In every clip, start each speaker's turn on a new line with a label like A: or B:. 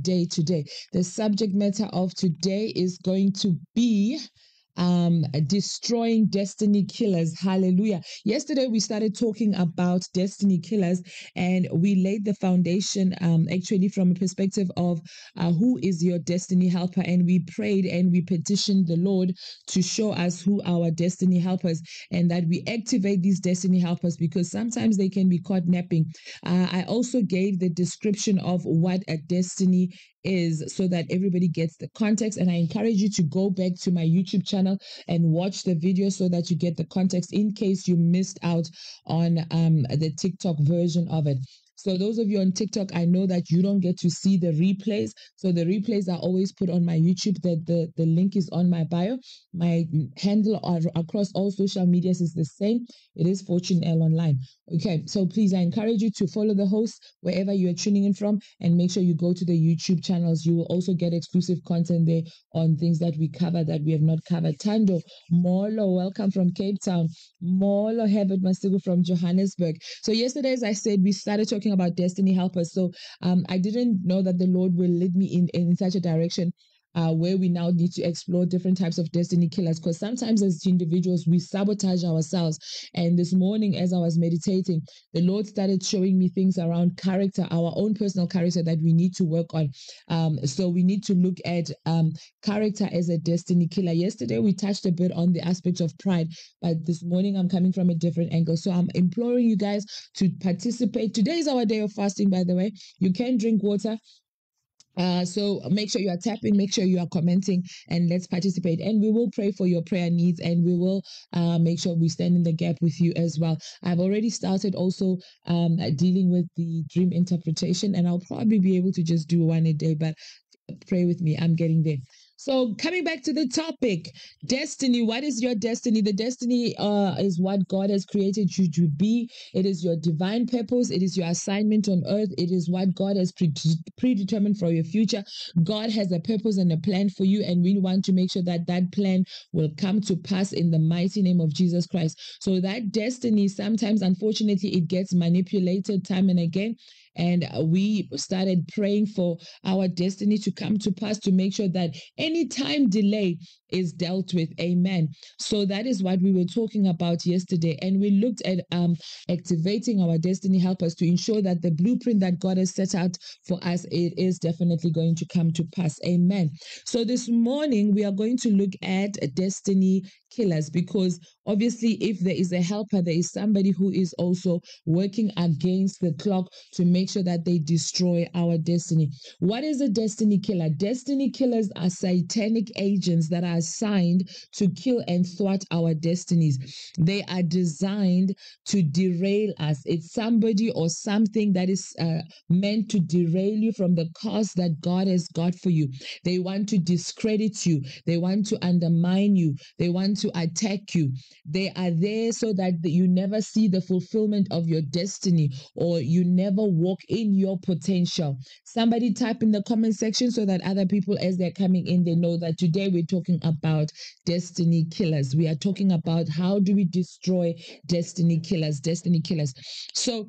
A: day today. The subject matter of today is going to be um, destroying destiny killers. Hallelujah. Yesterday we started talking about destiny killers and we laid the foundation um, actually from a perspective of uh, who is your destiny helper. And we prayed and we petitioned the Lord to show us who our destiny helpers and that we activate these destiny helpers because sometimes they can be caught napping. Uh, I also gave the description of what a destiny is so that everybody gets the context. And I encourage you to go back to my YouTube channel and watch the video so that you get the context in case you missed out on um, the TikTok version of it. So those of you on TikTok, I know that you don't get to see the replays. So the replays are always put on my YouTube. That the, the link is on my bio. My handle across all social medias is the same. It is Fortune L Online. Okay, so please, I encourage you to follow the host wherever you are tuning in from and make sure you go to the YouTube channels. You will also get exclusive content there on things that we cover that we have not covered. Tando, Molo, welcome from Cape Town. Molo Herbert Masigu from Johannesburg. So, yesterday, as I said, we started talking about destiny helpers. So, um, I didn't know that the Lord will lead me in, in such a direction uh, where we now need to explore different types of destiny killers. Because sometimes as individuals we sabotage ourselves. And this morning as i was meditating the lord started showing me things around character our own personal character that we need to work on. Um, so we need to look at um, character as a destiny killer. Yesterday we touched a bit on the aspect of pride but this morning i'm coming from a different angle. So i'm imploring you guys to participate. Today is our day of fasting by the way. You can drink water uh, so make sure you are tapping, make sure you are commenting, and let's participate. And we will pray for your prayer needs, and we will uh, make sure we stand in the gap with you as well. I've already started also um, dealing with the dream interpretation, and I'll probably be able to just do one a day, but pray with me. I'm getting there. So coming back to the topic, destiny. What is your destiny? The destiny uh, is what God has created you to be. It is your divine purpose. It is your assignment on earth. It is what God has pre- predetermined for your future. God has a purpose and a plan for you, and we want to make sure that that plan will come to pass in the mighty name of Jesus Christ. So that destiny, sometimes, unfortunately, it gets manipulated time and again and uh, we started praying for our destiny to come to pass to make sure that any time delay is dealt with. Amen. So that is what we were talking about yesterday. And we looked at um activating our destiny helpers to ensure that the blueprint that god has set out for us it is definitely going to come to pass. Amen. So this morning we are going to look at a destiny killers because obviously if there is a helper there is somebody who is also working against the clock to make sure that they destroy our destiny. What is a destiny killer? Destiny killers are satanic agents that are assigned to kill and thwart our destinies. They are designed to derail us. It's somebody or something that is uh, meant to derail you from the cause that god has got for you. They want to discredit you. They want to undermine you. They want to attack you. They are there so that you never see the fulfillment of your destiny or you never walk in your potential. Somebody type in the comment section so that other people, as they're coming in, they know that today we're talking about destiny killers. We are talking about how do we destroy destiny killers, destiny killers. So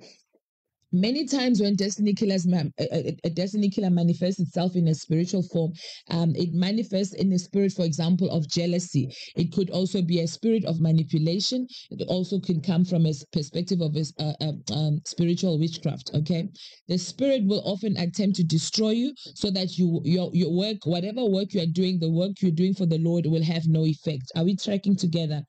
A: many times when destiny killers a, a, destiny killer manifests itself in a spiritual form um, it manifests in the spirit for example of jealousy. It could also be a spirit of manipulation. It also can come from a perspective of a, uh, uh, um, spiritual witchcraft okay? The spirit will often attempt to destroy you so that you your, your work whatever work you are doing the work you're doing for the lord will have no effect. Are we tracking together?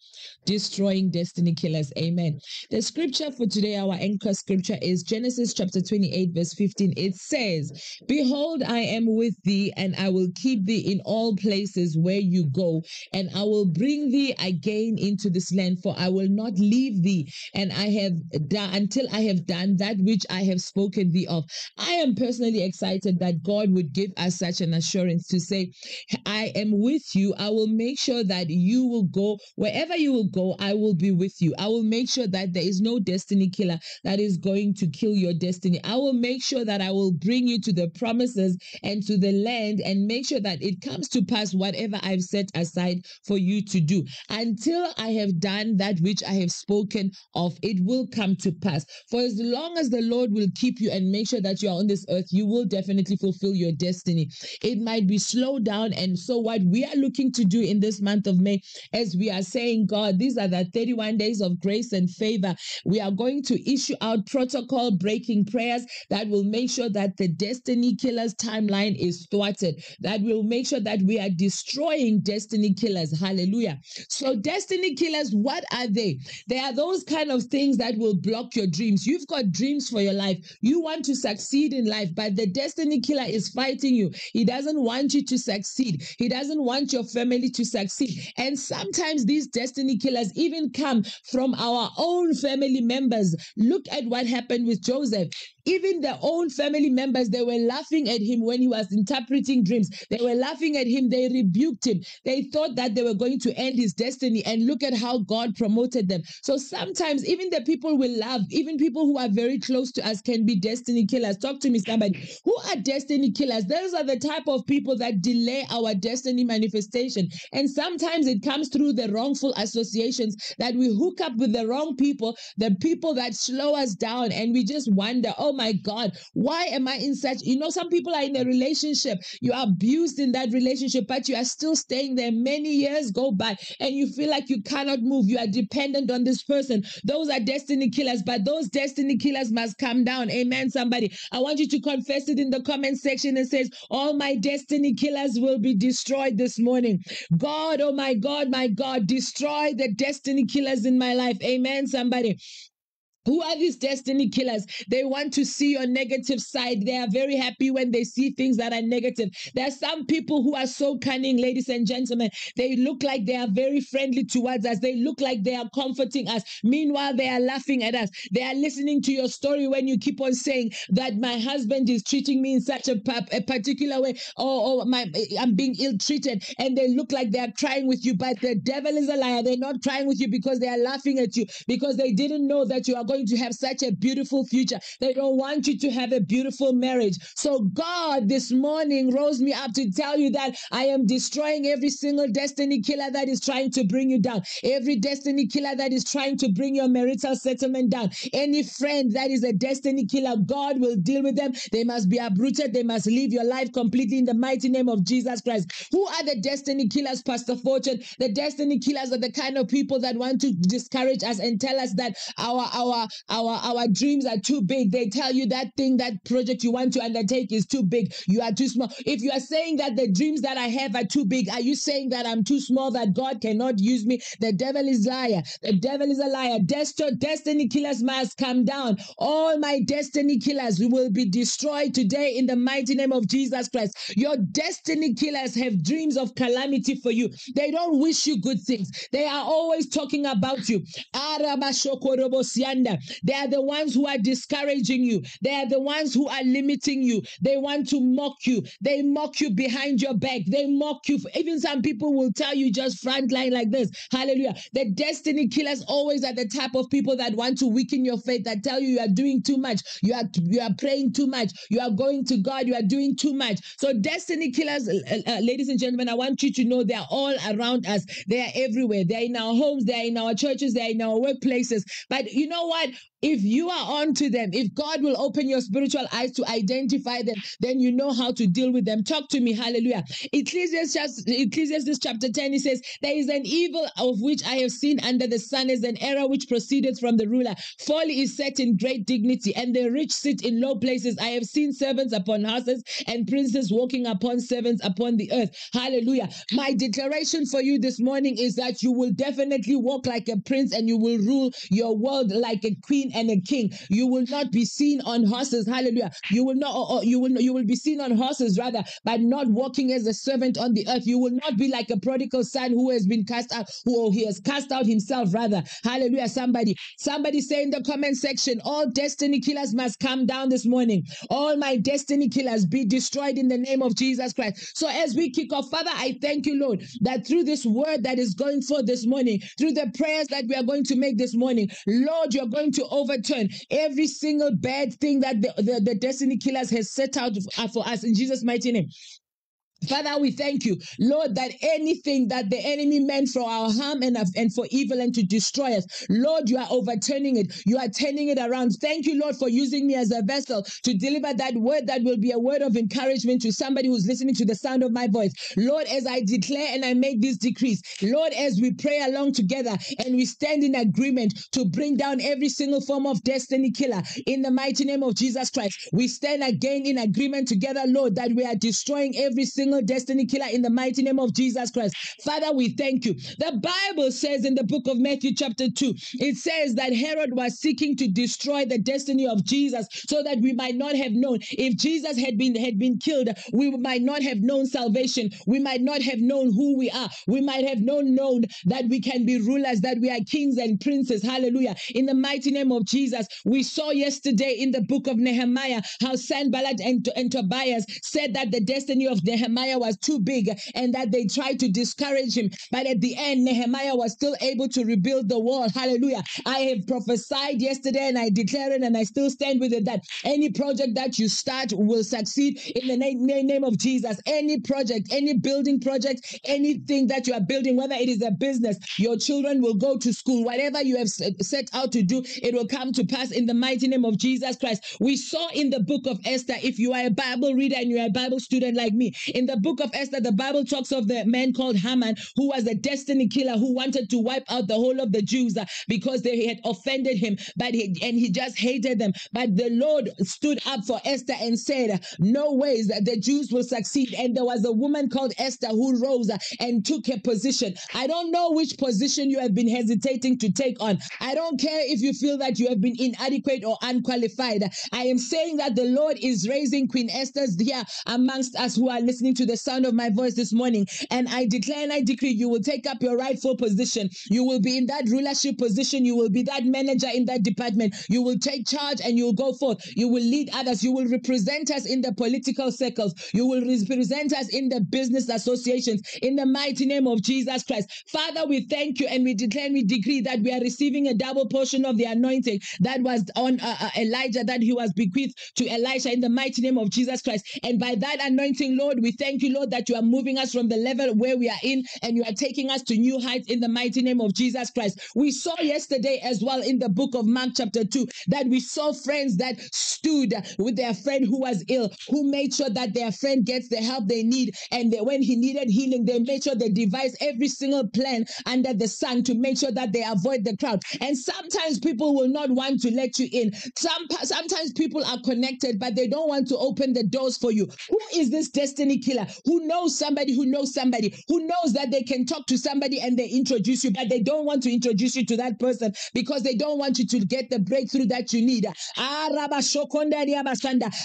A: Destroying destiny killers. Amen. The scripture for today our anchor scripture is genesis Genesis chapter 28, verse 15, it says, Behold, I am with thee, and I will keep thee in all places where you go, and I will bring thee again into this land, for I will not leave thee, and I have done until I have done that which I have spoken thee of. I am personally excited that God would give us such an assurance to say, I am with you. I will make sure that you will go wherever you will go, I will be with you. I will make sure that there is no destiny killer that is going to kill you your destiny. I will make sure that I will bring you to the promises and to the land and make sure that it comes to pass whatever I've set aside for you to do. Until I have done that which I have spoken of, it will come to pass. For as long as the Lord will keep you and make sure that you are on this earth, you will definitely fulfill your destiny. It might be slowed down. And so, what we are looking to do in this month of May, as we are saying, God, these are the 31 days of grace and favor. We are going to issue out protocol breaking prayers that will make sure that the destiny killers timeline is thwarted, that will make sure that we are destroying destiny killers. Hallelujah. So, destiny killers, what are they? They are those kind of things that will block your dreams. You've got dreams for your life. You want to succeed in life, but the destiny killer is fighting you. He doesn't want you to succeed. He doesn't want your family to succeed. And sometimes these destiny killers even come from our own family members. Look at what happened with Joseph. Even their own family members, they were laughing at him when he was interpreting dreams. They were laughing at him. They rebuked him. They thought that they were going to end his destiny. And look at how God promoted them. So sometimes, even the people we love, even people who are very close to us, can be destiny killers. Talk to me, somebody. Who are destiny killers? Those are the type of people that delay our destiny manifestation. And sometimes it comes through the wrongful associations that we hook up with the wrong people, the people that slow us down. And we just wonder, oh, oh my God, why am I in such? You know, some people are in a relationship, you are abused in that relationship, but you are still staying there. Many years go by and you feel like you cannot move. You are dependent on this person. Those are destiny killers, but those destiny killers must come down. Amen, somebody. I want you to confess it in the comment section and says, All my destiny killers will be destroyed this morning. God, oh my God, my God, destroy the destiny killers in my life. Amen, somebody. Who are these destiny killers? They want to see your negative side. They are very happy when they see things that are negative. There are some people who are so cunning, ladies and gentlemen. They look like they are very friendly towards us. They look like they are comforting us. Meanwhile, they are laughing at us. They are listening to your story when you keep on saying that my husband is treating me in such a, a particular way, or, or my I'm being ill treated, and they look like they are crying with you. But the devil is a liar. They're not crying with you because they are laughing at you because they didn't know that you are going to have such a beautiful future. They don't want you to have a beautiful marriage. So God this morning rose me up to tell you that I am destroying every single destiny killer that is trying to bring you down. Every destiny killer that is trying to bring your marital settlement down. Any friend that is a destiny killer, God will deal with them. They must be uprooted. They must leave your life completely in the mighty name of Jesus Christ. Who are the destiny killers, Pastor Fortune? The destiny killers are the kind of people that want to discourage us and tell us that our our our our dreams are too big. They tell you that thing that project you want to undertake is too big. You are too small. If you are saying that the dreams that i have are too big are you saying that i'm too small that god cannot use me? The devil is liar. The devil is a liar. Dest- destiny killers must come down. All my destiny killers will be destroyed today in the mighty name of jesus christ. Your destiny killers have dreams of calamity for you. They don't wish you good things. They are always talking about you they are the ones who are discouraging you. They are the ones who are limiting you. They want to mock you. They mock you behind your back. They mock you. Even some people will tell you just frontline like this. Hallelujah. The destiny killers always are the type of people that want to weaken your faith, that tell you you are doing too much. You are you are praying too much. You are going to God. You are doing too much. So destiny killers, uh, uh, ladies and gentlemen, I want you to know they are all around us. They are everywhere. They are in our homes. They are in our churches. They are in our workplaces. But you know what? God if you are onto them, if God will open your spiritual eyes to identify them, then you know how to deal with them. Talk to me, hallelujah. Ecclesiastes, Ecclesiastes chapter 10, he says, There is an evil of which I have seen under the sun is an error which proceedeth from the ruler. Folly is set in great dignity, and the rich sit in low places. I have seen servants upon horses and princes walking upon servants upon the earth. Hallelujah. My declaration for you this morning is that you will definitely walk like a prince and you will rule your world like a queen and a king. You will not be seen on horses. Hallelujah. You will not, or, or you will you will be seen on horses rather, but not walking as a servant on the earth. You will not be like a prodigal son who has been cast out, who he has cast out himself rather. Hallelujah. Somebody, somebody say in the comment section, all destiny killers must come down this morning. All my destiny killers be destroyed in the name of Jesus Christ. So as we kick off, Father, I thank you, Lord, that through this word that is going forth this morning, through the prayers that we are going to make this morning, Lord, you're going to open overturn every single bad thing that the, the, the destiny killers has set out for us in Jesus' mighty name. Father, we thank you, Lord, that anything that the enemy meant for our harm and, and for evil and to destroy us, Lord, you are overturning it. You are turning it around. Thank you, Lord, for using me as a vessel to deliver that word that will be a word of encouragement to somebody who's listening to the sound of my voice. Lord, as I declare and I make these decrees, Lord, as we pray along together and we stand in agreement to bring down every single form of destiny killer in the mighty name of Jesus Christ, we stand again in agreement together, Lord, that we are destroying every single single destiny killer in the mighty name of Jesus Christ. Father, we thank you. The Bible says in the book of Matthew, chapter 2, it says that Herod was seeking to destroy the destiny of Jesus so that we might not have known. If Jesus had been had been killed, we might not have known salvation. We might not have known who we are. We might have known known that we can be rulers, that we are kings and princes. Hallelujah. In the mighty name of Jesus, we saw yesterday in the book of Nehemiah how Sanballat and, and Tobias said that the destiny of Nehemiah Nehemiah was too big and that they tried to discourage him. But at the end, Nehemiah was still able to rebuild the wall. Hallelujah. I have prophesied yesterday and I declare it and I still stand with it that any project that you start will succeed in the name, name of Jesus. Any project, any building project, anything that you are building, whether it is a business, your children will go to school, whatever you have set out to do, it will come to pass in the mighty name of Jesus Christ. We saw in the book of Esther, if you are a Bible reader and you're a Bible student like me, in the the book of Esther, the Bible talks of the man called Haman, who was a destiny killer who wanted to wipe out the whole of the Jews uh, because they had offended him, but he, and he just hated them. But the Lord stood up for Esther and said, No ways that the Jews will succeed. And there was a woman called Esther who rose uh, and took her position. I don't know which position you have been hesitating to take on. I don't care if you feel that you have been inadequate or unqualified. I am saying that the Lord is raising Queen Esther's here amongst us who are listening to to the sound of my voice this morning. And I declare and I decree you will take up your rightful position. You will be in that rulership position. You will be that manager in that department. You will take charge and you will go forth. You will lead others. You will represent us in the political circles. You will represent us in the business associations in the mighty name of Jesus Christ. Father, we thank you and we declare and we decree that we are receiving a double portion of the anointing that was on uh, uh, Elijah, that he was bequeathed to Elisha in the mighty name of Jesus Christ. And by that anointing, Lord, we thank Thank you, Lord, that you are moving us from the level where we are in and you are taking us to new heights in the mighty name of Jesus Christ. We saw yesterday as well in the book of Mark, chapter 2, that we saw friends that stood with their friend who was ill, who made sure that their friend gets the help they need. And they, when he needed healing, they made sure they devised every single plan under the sun to make sure that they avoid the crowd. And sometimes people will not want to let you in. Some, sometimes people are connected, but they don't want to open the doors for you. Who is this destiny killer? who knows somebody who knows somebody who knows that they can talk to somebody and they introduce you, but they don't want to introduce you to that person because they don't want you to get the breakthrough that you need. Ah,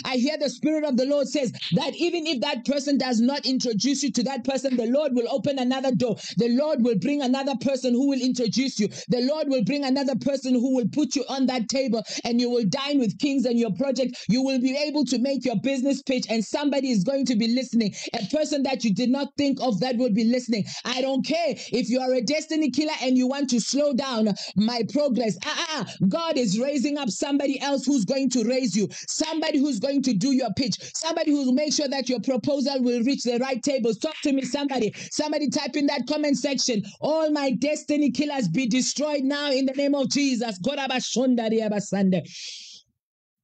A: I hear the Spirit of the Lord says that even if that person does not introduce you to that person, the Lord will open another door. The Lord will bring another person who will introduce you. The Lord will bring another person who will put you on that table and you will dine with kings and your project. You will be able to make your business pitch and somebody is going to be listening a person that you did not think of that would be listening. I don't care if you are a destiny killer and you want to slow down my progress. Ah, ah, God is raising up somebody else who's going to raise you, somebody who's going to do your pitch, somebody who will make sure that your proposal will reach the right tables. Talk to me, somebody. Somebody type in that comment section. All my destiny killers be destroyed now in the name of Jesus.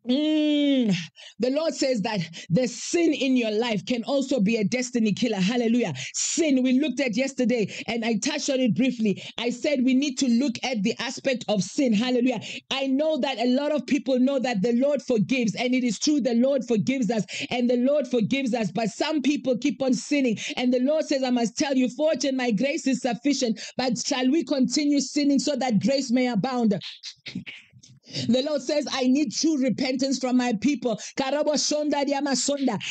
A: Mm. The Lord says that the sin in your life can also be a destiny killer. Hallelujah. Sin, we looked at yesterday and I touched on it briefly. I said we need to look at the aspect of sin. Hallelujah. I know that a lot of people know that the Lord forgives, and it is true, the Lord forgives us, and the Lord forgives us. But some people keep on sinning, and the Lord says, I must tell you, fortune, my grace is sufficient. But shall we continue sinning so that grace may abound? The Lord says, I need true repentance from my people.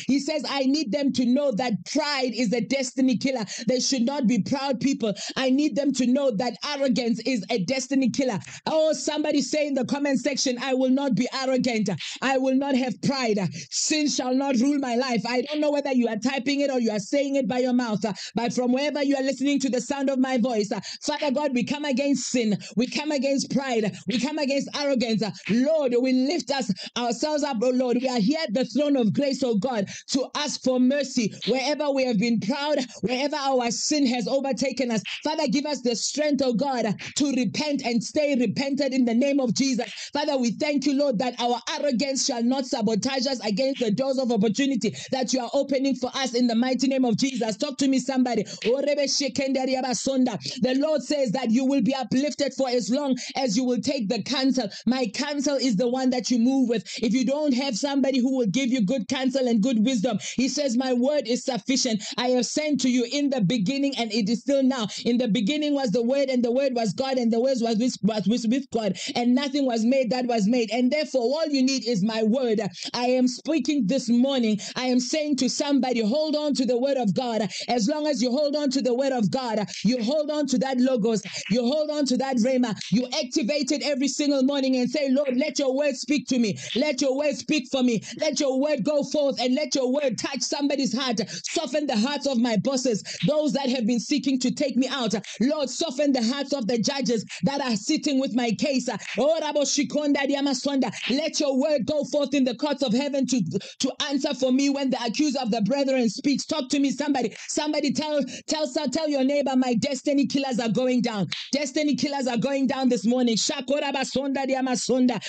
A: He says, I need them to know that pride is a destiny killer. They should not be proud people. I need them to know that arrogance is a destiny killer. Oh, somebody say in the comment section, I will not be arrogant. I will not have pride. Sin shall not rule my life. I don't know whether you are typing it or you are saying it by your mouth, but from wherever you are listening to the sound of my voice, Father God, we come against sin. We come against pride. We come against arrogance Lord, we lift us ourselves up, oh Lord. We are here at the throne of grace, oh God, to ask for mercy wherever we have been proud, wherever our sin has overtaken us. Father, give us the strength, oh God, to repent and stay repented in the name of Jesus. Father, we thank you, Lord, that our arrogance shall not sabotage us against the doors of opportunity that you are opening for us in the mighty name of Jesus. Talk to me, somebody. The Lord says that you will be uplifted for as long as you will take the counsel. My counsel is the one that you move with. If you don't have somebody who will give you good counsel and good wisdom, He says, My word is sufficient. I have sent to you in the beginning, and it is still now. In the beginning was the word, and the word was God, and the word was with, was with God, and nothing was made that was made. And therefore, all you need is my word. I am speaking this morning. I am saying to somebody, hold on to the word of God. As long as you hold on to the word of God, you hold on to that logos, you hold on to that rhema, you activate it every single morning and say, Lord, let your word speak to me. Let your word speak for me. Let your word go forth and let your word touch somebody's heart. Soften the hearts of my bosses, those that have been seeking to take me out. Lord, soften the hearts of the judges that are sitting with my case. Let your word go forth in the courts of heaven to, to answer for me when the accuser of the brethren speaks. Talk to me, somebody. Somebody tell tell tell your neighbor, my destiny killers are going down. Destiny killers are going down this morning.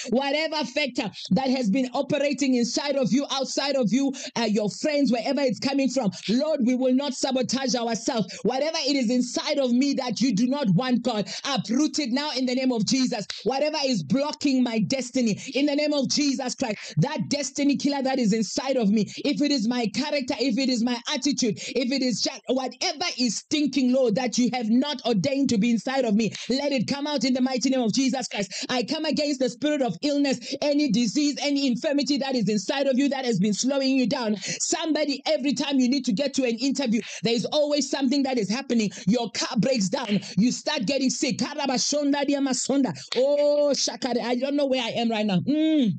A: Whatever factor that has been operating inside of you, outside of you, uh, your friends, wherever it's coming from, Lord, we will not sabotage ourselves. Whatever it is inside of me that you do not want, God, uproot it now in the name of Jesus. Whatever is blocking my destiny, in the name of Jesus Christ, that destiny killer that is inside of me, if it is my character, if it is my attitude, if it is just whatever is stinking, Lord, that you have not ordained to be inside of me, let it come out in the mighty name of Jesus Christ. I come against the spirit of illness, any disease, any infirmity that is inside of you that has been slowing you down. Somebody, every time you need to get to an interview, there is always something that is happening. Your car breaks down, you start getting sick. Oh, Shakari, I don't know where I am right now. Mm.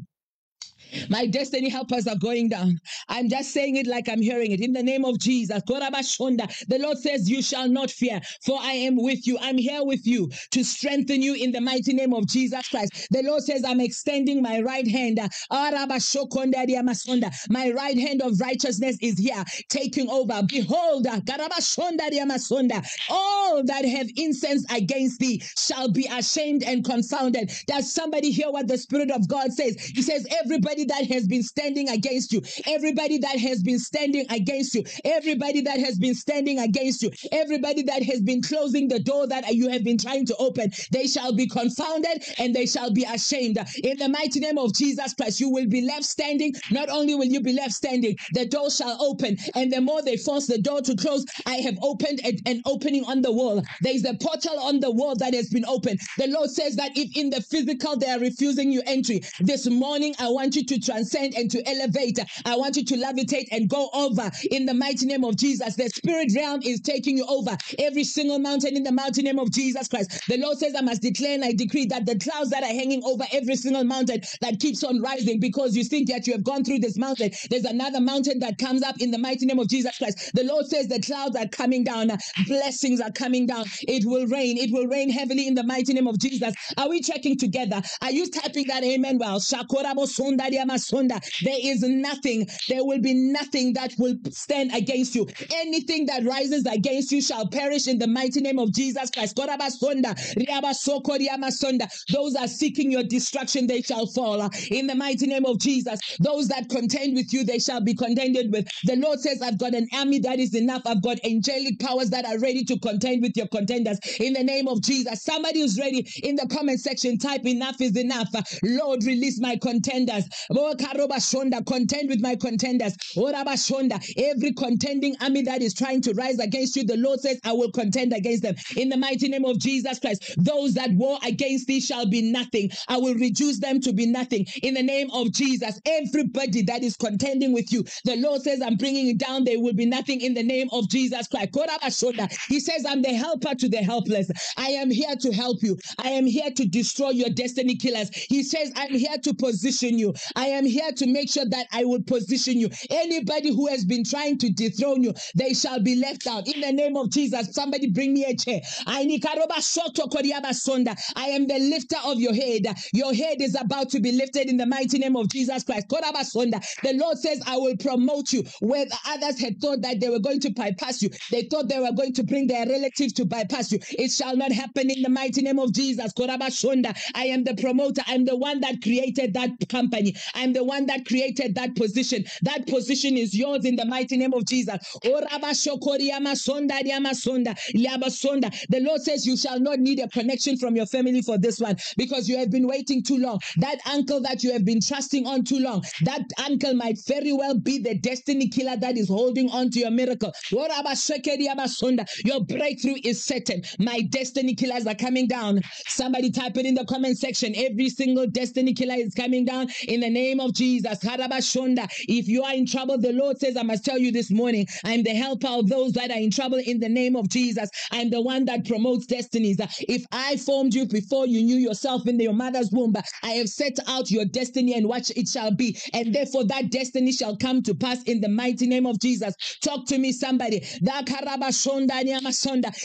A: My destiny helpers are going down. I'm just saying it like I'm hearing it. In the name of Jesus. The Lord says, You shall not fear, for I am with you. I'm here with you to strengthen you in the mighty name of Jesus Christ. The Lord says, I'm extending my right hand. My right hand of righteousness is here, taking over. Behold, all that have incense against thee shall be ashamed and confounded. Does somebody hear what the Spirit of God says? He says, Everybody that has been standing against you, everybody that has been standing against you, everybody that has been standing against you, everybody that has been closing the door that you have been trying to open, they shall be confounded and they shall be ashamed. In the mighty name of Jesus Christ, you will be left standing. Not only will you be left standing, the door shall open. And the more they force the door to close, I have opened an opening on the wall. There is a portal on the wall that has been opened. The Lord says that if in the physical they are refusing you entry, this morning I want you to transcend and to elevate. I want you to levitate and go over in the mighty name of Jesus. The spirit realm is taking you over every single mountain in the mighty name of Jesus Christ. The Lord says, I must declare and I decree that the clouds that are hanging over every single mountain that keeps on rising because you think that you have gone through this mountain, there's another mountain that comes up in the mighty name of Jesus Christ. The Lord says the clouds are coming down, blessings are coming down. It will rain. It will rain heavily in the mighty name of Jesus. Are we checking together? Are you typing that amen well? There is nothing, there will be nothing that will stand against you. Anything that rises against you shall perish in the mighty name of Jesus Christ. Those are seeking your destruction, they shall fall. In the mighty name of Jesus, those that contend with you, they shall be contended with. The Lord says, I've got an army that is enough. I've got angelic powers that are ready to contend with your contenders. In the name of Jesus, somebody who's ready in the comment section, type enough is enough. Lord, release my contenders. Contend with my contenders. Every contending army that is trying to rise against you, the Lord says, I will contend against them. In the mighty name of Jesus Christ, those that war against thee shall be nothing. I will reduce them to be nothing. In the name of Jesus, everybody that is contending with you, the Lord says, I'm bringing it down. They will be nothing in the name of Jesus Christ. He says, I'm the helper to the helpless. I am here to help you. I am here to destroy your destiny killers. He says, I'm here to position you. I am here to make sure that I will position you. Anybody who has been trying to dethrone you, they shall be left out. In the name of Jesus, somebody bring me a chair. I am the lifter of your head. Your head is about to be lifted in the mighty name of Jesus Christ. The Lord says, I will promote you where others had thought that they were going to bypass you. They thought they were going to bring their relatives to bypass you. It shall not happen in the mighty name of Jesus. I am the promoter. I'm the one that created that company. I'm the one that created that position. That position is yours in the mighty name of Jesus. Oh, the Lord says you shall not need a connection from your family for this one because you have been waiting too long. That uncle that you have been trusting on too long, that uncle might very well be the destiny killer that is holding on to your miracle. Oh, your breakthrough is certain. My destiny killers are coming down. Somebody type it in the comment section. Every single destiny killer is coming down in the name of Jesus. If you are in trouble, the Lord says, I must tell you this morning, I'm the helper of those that are in trouble in the name of Jesus. I'm the one that promotes destinies. If I formed you before you knew yourself in your mother's womb, I have set out your destiny and what it shall be. And therefore, that destiny shall come to pass in the mighty name of Jesus. Talk to me, somebody.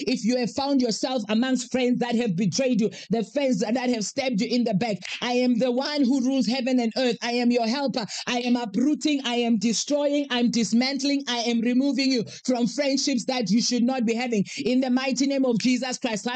A: If you have found yourself amongst friends that have betrayed you, the friends that have stabbed you in the back, I am the one who rules heaven and earth. I am your helper. I am uprooting. I am destroying. I'm dismantling. I am removing you from friendships that you should not be having. In the mighty name of Jesus Christ.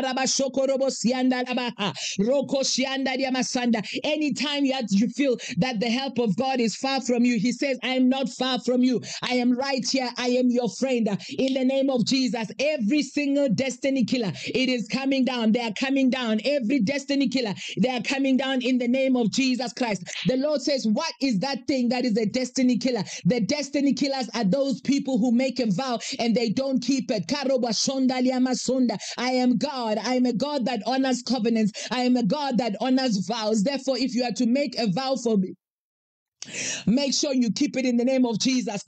A: Anytime you, you feel that the help of God is far from you, He says, I am not far from you. I am right here. I am your friend. In the name of Jesus, every single destiny killer, it is coming down. They are coming down. Every destiny killer, they are coming down in the name of Jesus Christ. The Lord says, What is that thing that is a destiny killer? The destiny killers are those people who make a vow and they don't keep it. I am God. I am a God that honors covenants. I am a God that honors vows. Therefore, if you are to make a vow for me, Make sure you keep it in the name of Jesus.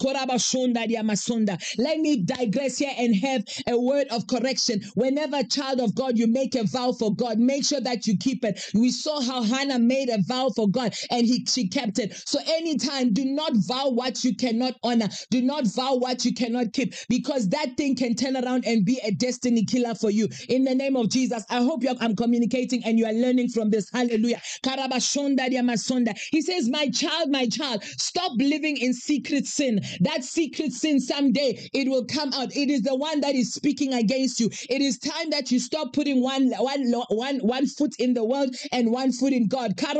A: Let me digress here and have a word of correction. Whenever, child of God, you make a vow for God, make sure that you keep it. We saw how Hannah made a vow for God and he, she kept it. So, anytime, do not vow what you cannot honor. Do not vow what you cannot keep because that thing can turn around and be a destiny killer for you. In the name of Jesus, I hope I'm communicating and you are learning from this. Hallelujah. He says, My child, my child, stop living in secret sin. That secret sin someday it will come out. It is the one that is speaking against you. It is time that you stop putting one one one one foot in the world and one foot in God. That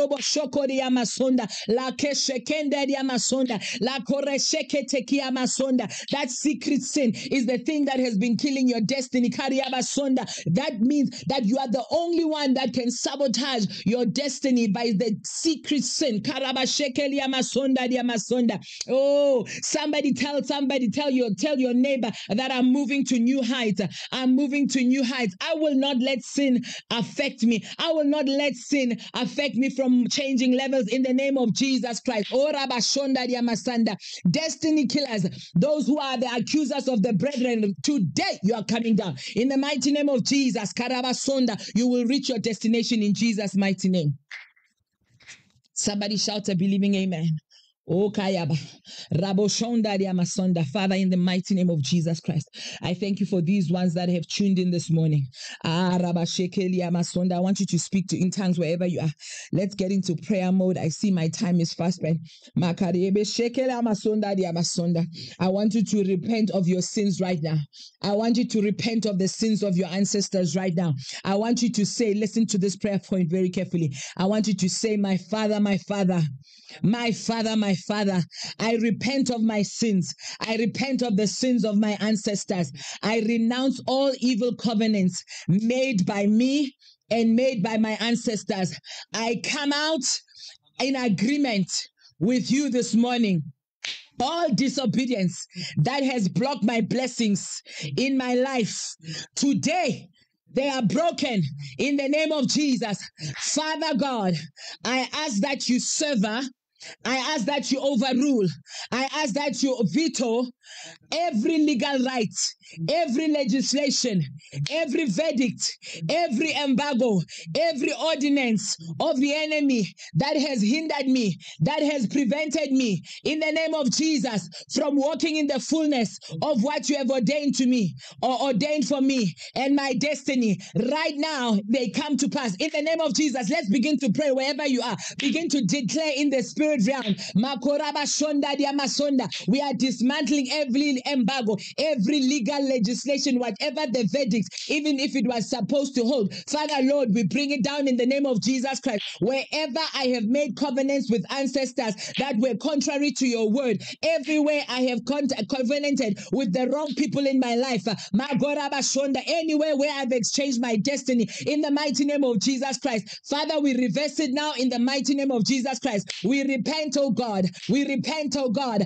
A: secret sin is the thing that has been killing your destiny. That means that you are the only one that can sabotage your destiny by the secret sin. Masonda masonda. Oh, somebody tell somebody tell your tell your neighbor that I'm moving to new heights. I'm moving to new heights. I will not let sin affect me. I will not let sin affect me from changing levels in the name of Jesus Christ. Oh, Rabashonda masanda. Destiny killers, those who are the accusers of the brethren, today you are coming down. In the mighty name of Jesus, Karabasonda, you will reach your destination in Jesus' mighty name. Somebody shout a believing amen. Oh, Kayaba. Raboshonda Masonda. Father, in the mighty name of Jesus Christ, I thank you for these ones that have tuned in this morning. Ah, Rabashekeli Masonda. I want you to speak to in tongues wherever you are. Let's get into prayer mode. I see my time is fast spent. Makariebe Shekeli Masonda Masonda. I want you to repent of your sins right now. I want you to repent of the sins of your ancestors right now. I want you to say, listen to this prayer point very carefully. I want you to say, My Father, my Father. My Father, my Father, I repent of my sins. I repent of the sins of my ancestors. I renounce all evil covenants made by me and made by my ancestors. I come out in agreement with you this morning all disobedience that has blocked my blessings in my life today they are broken in the name of Jesus. Father God, I ask that you sever I ask that you overrule. I ask that you veto every legal right, every legislation, every verdict, every embargo, every ordinance of the enemy that has hindered me, that has prevented me, in the name of Jesus, from walking in the fullness of what you have ordained to me or ordained for me and my destiny. Right now, they come to pass. In the name of Jesus, let's begin to pray wherever you are. Begin to declare in the spirit realm. We are dismantling every embargo, every legal legislation, whatever the verdict, even if it was supposed to hold. Father, Lord, we bring it down in the name of Jesus Christ. Wherever I have made covenants with ancestors that were contrary to your word, everywhere I have con- covenanted with the wrong people in my life, Magoraba shonda, anywhere where I've exchanged my destiny, in the mighty name of Jesus Christ. Father, we reverse it now in the mighty name of Jesus Christ. We repent, oh God. We repent, oh God.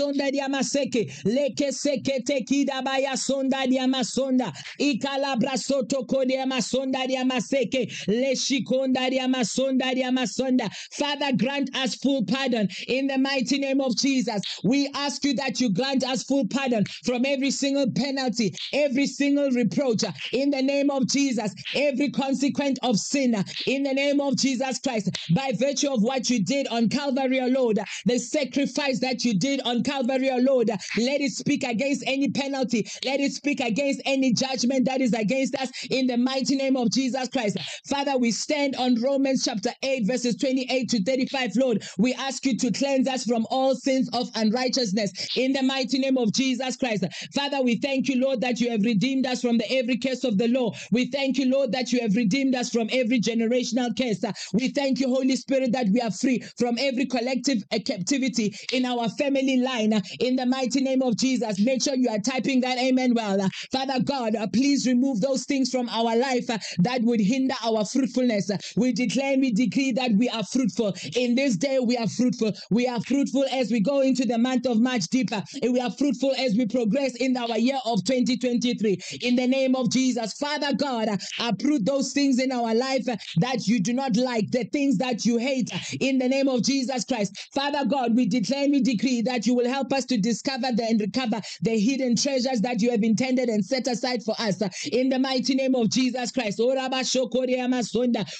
A: Masonda dia maseke. Leke seke tekida baya sonda dia masonda. Ikalabra soto kodia masonda dia maseke. Le shikonda dia masonda dia masonda. Father, grant us full pardon in the mighty name of Jesus. We ask you that you grant us full pardon from every single penalty, every single reproach in the name of Jesus, every consequence of sin in the name of Jesus Christ, by virtue of what you did on Calvary, O Lord, the sacrifice that you did on Calvary, O Lord, let it speak against any penalty, let it speak against any judgment that is against us in the mighty name of Jesus Christ. Father, we stand on Romans chapter 8, verses 28 to 35, Lord. We ask you to cleanse us from all sins of unrighteousness in the mighty name of Jesus Christ. Father, we thank you, Lord, that you have redeemed us from the every curse of the law. We thank you, Lord, that you have redeemed us from every generational curse. We thank you, Holy Spirit, that we are free from every collective captivity in our family line. uh, In the mighty name of Jesus, make sure you are typing that amen well. Uh, Father God, uh, please remove those things from our life that would hinder our fruitfulness. We declare we decree that we are fruitful. In this day, we are fruitful. We are fruitful as we go into the month of March deeper. And we are fruitful as we progress in our year of 2023. In the name of Jesus, Father God, uproot those things in our life that you do not like, the things that you hate. In the name of Jesus Christ, Father God, we declare we decree that you will help us to discover the, and recover the hidden treasures that you have intended and set aside for us. In the mighty name of Jesus Christ, Oh,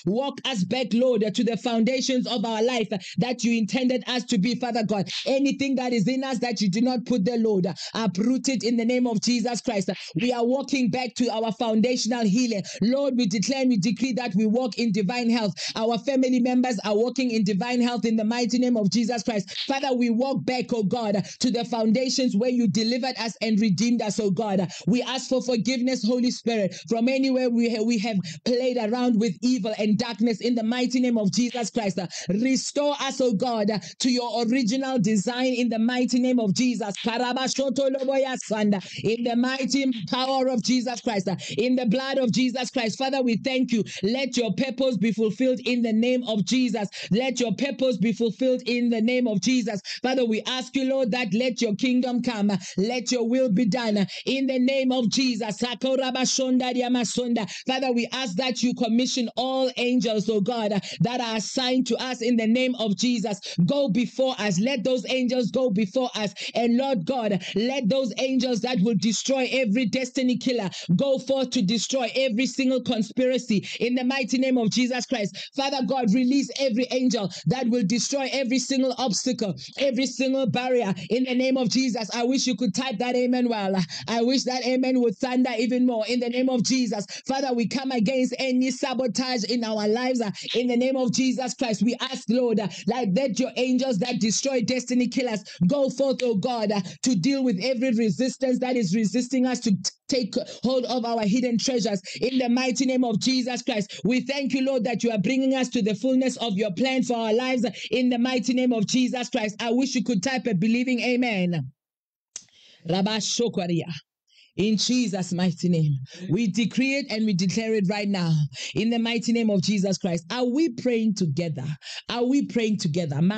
A: walk us back, Lord, to the foundations of our life that you intended us to be, Father God. Anything that is in us that you do not put the Lord, uproot it in the name of Jesus Christ. We are walking back to our foundational healing. Lord, we declare and we decree that we walk in divine health. Our family members are walking in divine health in the mighty name of Jesus Christ. Father, we walk back, oh God, to the foundations where you delivered us and redeemed us, oh God. We ask for forgiveness, Holy Spirit, from anywhere we have, we have played around with evil and darkness in the mighty name of Jesus Christ. Restore us, oh God, to your original design in the mighty name of Jesus. In the mighty power of Jesus Christ, in the blood of Jesus Christ. Father, we thank you. Let your purpose be fulfilled in the name of Jesus. Let your purpose be fulfilled in the name of Jesus. Father, we ask you, Lord, that let your kingdom come. Let your will be done in the name of Jesus. Father, we ask that you commission all angels, oh God, that are assigned to us in the name of Jesus. Go before us. Let those angels go before us. And Lord God, let those angels that will destroy every destiny killer go forth to destroy every single conspiracy in the mighty name of Jesus Christ. Father God, release every angel that will destroy every single obstacle, every single barrier in the name of Jesus. I wish you could type that amen well. I wish that amen would thunder even more in the name of Jesus. Father, we come against any sabotage in our lives in the name of Jesus Christ. We ask, Lord, like that your angels that destroy destiny killers go forth, oh God, to deal with every resistance that is resisting us to take hold of our hidden treasures in the mighty name of Jesus Christ. We thank you, Lord, that you are bringing us to the fullness of your plan for our lives in the mighty name of Jesus Christ. I wish you could type a believing amen. Rabashokwaria. In Jesus' mighty name. We decree it and we declare it right now. In the mighty name of Jesus Christ. Are we praying together? Are we praying together? In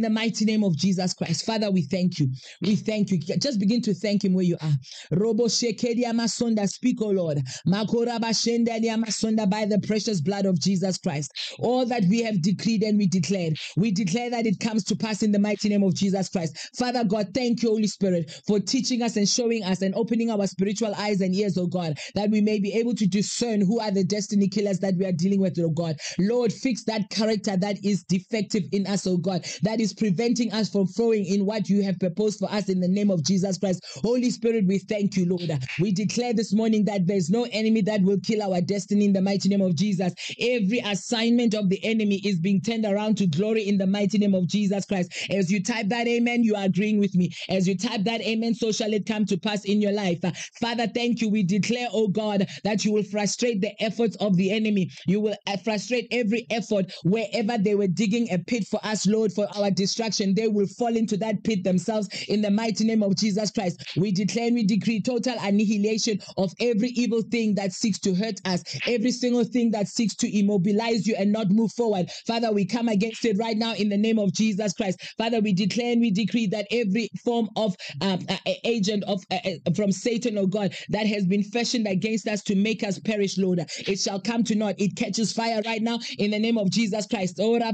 A: the mighty name of Jesus Christ. Father, we thank you. We thank you. Just begin to thank him where you are. Robo. Speak, O Lord. Makora Bashendalia Masonda by the precious blood of Jesus Christ. All that we have decreed and we declared. We declare that it comes to pass in the mighty name of Jesus Christ. Father God, thank you, Holy Spirit, for teaching us and showing us and opening our spiritual eyes and ears, oh God, that we may be able to discern who are the destiny killers that we are dealing with, oh God. Lord, fix that character that is defective in us, oh God, that is preventing us from flowing in what you have proposed for us in the name of Jesus Christ. Holy Spirit, we thank you, Lord. We declare this morning that there's no enemy that will kill our destiny in the mighty name of Jesus. Every assignment of the enemy is being turned around to glory in the mighty name of Jesus Christ. As you type that amen, you are agreeing with me. As you type that amen, so shall it come to pass in your life. Father, thank you. We declare, oh God, that you will frustrate the efforts of the enemy. You will uh, frustrate every effort wherever they were digging a pit for us, Lord, for our destruction. They will fall into that pit themselves in the mighty name of Jesus Christ. We declare and we decree total annihilation of every evil thing that seeks to hurt us, every single thing that seeks to immobilize you and not move forward. Father, we come against it right now in the name of Jesus Christ. Father, we declare and we decree that every form of um, uh, agent of uh, uh, from Satan, oh God, that has been fashioned against us to make us perish, Lord, it shall come to naught. It catches fire right now in the name of Jesus Christ. Oh, Do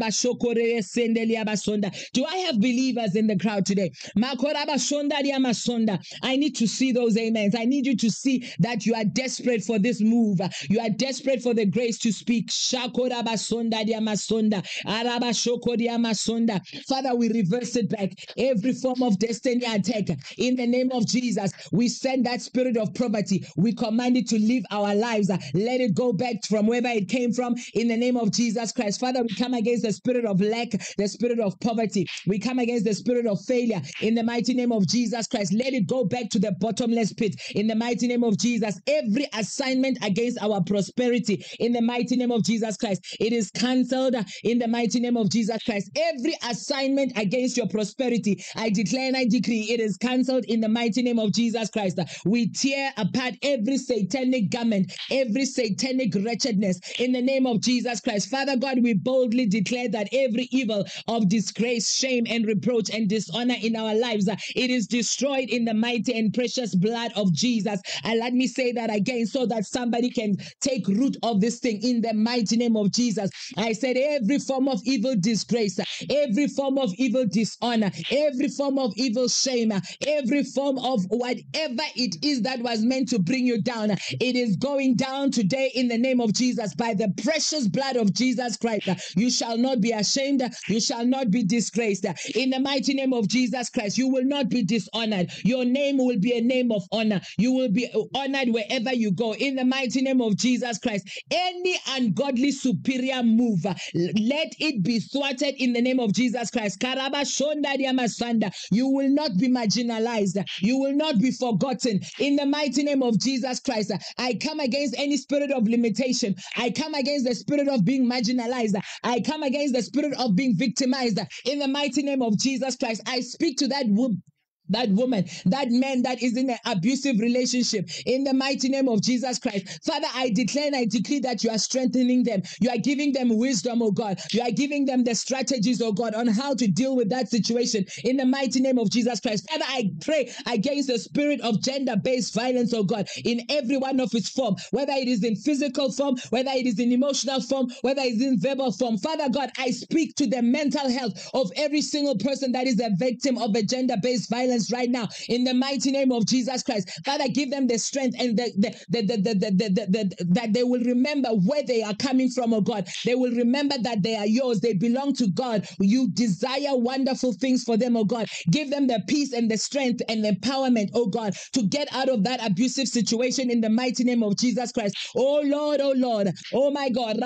A: I have believers in the crowd today? I need to see those amens. I need you to see that you are desperate for this move. You are desperate for the grace to speak. Father, we reverse it back. Every form of destiny attack in the name of Jesus. We send that spirit of poverty. We command it to live our lives. Let it go back from wherever it came from in the name of Jesus Christ. Father, we come against the spirit of lack, the spirit of poverty. We come against the spirit of failure in the mighty name of Jesus Christ. Let it go back to the bottomless pit in the mighty name of Jesus. Every assignment against our prosperity in the mighty name of Jesus Christ, it is cancelled in the mighty name of Jesus Christ. Every assignment against your prosperity, I declare and I decree, it is cancelled in the mighty name of Jesus Christ. We tear apart every satanic garment, every satanic wretchedness in the name of Jesus Christ. Father God, we boldly declare that every evil of disgrace, shame, and reproach and dishonor in our lives, it is destroyed in the mighty and precious blood of Jesus. And let me say that again so that somebody can take root of this thing in the mighty name of Jesus. I said every form of evil disgrace, every form of evil dishonor, every form of evil shame, every form of whatever it is that was meant to bring you down, it is going down today in the name of Jesus by the precious blood of Jesus Christ. You shall not be ashamed, you shall not be disgraced. In the mighty name of Jesus Christ, you will not be dishonored. Your name will be a name of honor. You will be honored wherever you go. In the mighty name of Jesus Christ, any ungodly superior move, let it be thwarted in the name of Jesus Christ. You will not be marginalized. You will not be forgotten. In the mighty name of Jesus Christ, I come against any spirit of limitation. I come against the spirit of being marginalized. I come against the spirit of being victimized. In the mighty name of Jesus Christ, I speak to that that woman, that man that is in an abusive relationship, in the mighty name of Jesus Christ. Father, I declare and I decree that you are strengthening them. You are giving them wisdom, oh God. You are giving them the strategies, oh God, on how to deal with that situation in the mighty name of Jesus Christ. Father, I pray against the spirit of gender based violence, oh God, in every one of its form, whether it is in physical form, whether it is in emotional form, whether it's in verbal form. Father God, I speak to the mental health of every single person that is a victim of a gender based violence right now in the mighty name of Jesus Christ. Father, give them the strength and the, the, the, the, the, the, the, the, that they will remember where they are coming from, oh God. They will remember that they are yours. They belong to God. You desire wonderful things for them, oh God. Give them the peace and the strength and the empowerment, oh God, to get out of that abusive situation in the mighty name of Jesus Christ. Oh Lord, oh Lord, oh my God.